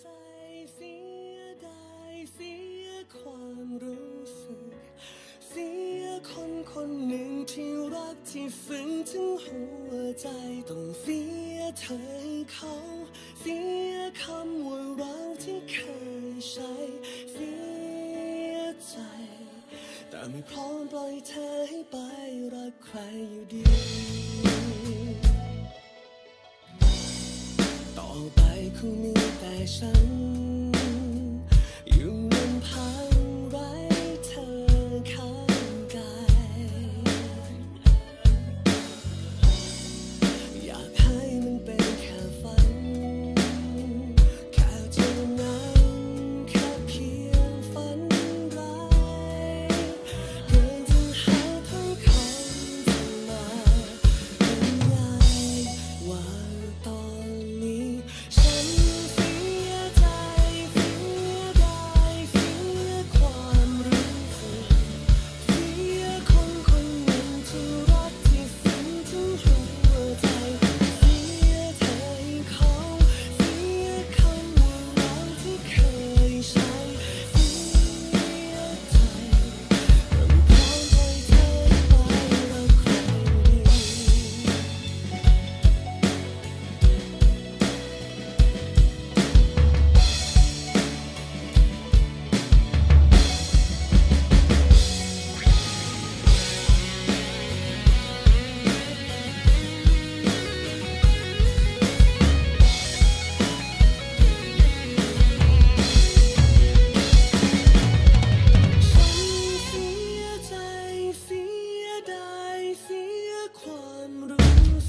ใจเสียดายเสียความรู้สึก เสียคนคนหนึ่งที่รักที่ซึ้งถึงหัวใจต้องเสียเธอให้เขา เสียคำว่าเราที่เคยใช้ เสียใจ แต่ไม่พร้อมปล่อยเธอให้ไปรักใครอยู่ดี ต่อไปค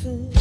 could